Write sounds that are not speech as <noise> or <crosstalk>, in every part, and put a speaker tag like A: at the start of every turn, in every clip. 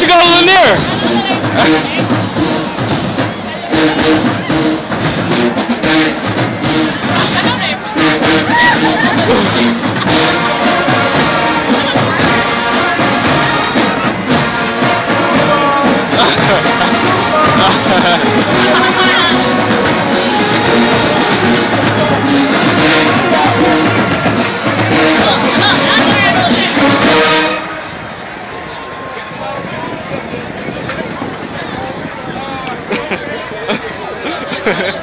A: you go to Lanier? right here. <laughs>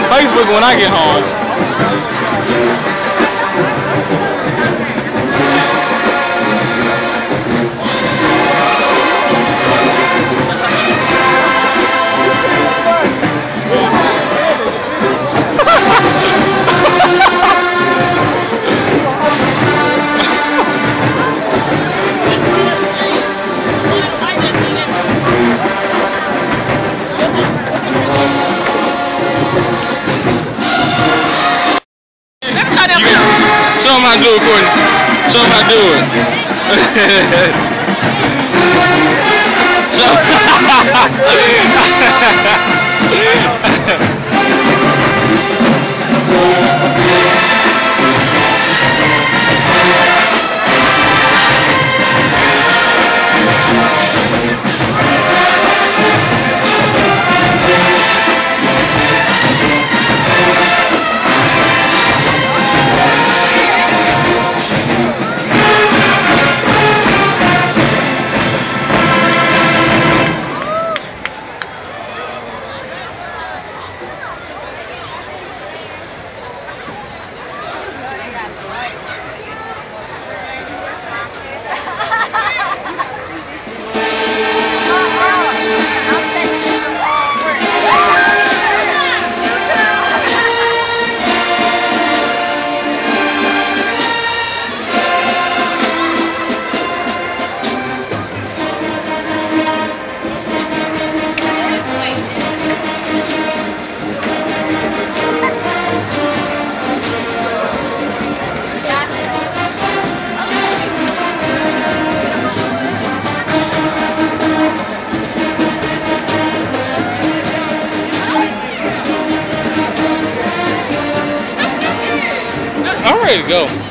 A: I'm Facebook when I get home. Só uma dor, <laughs> ready to go.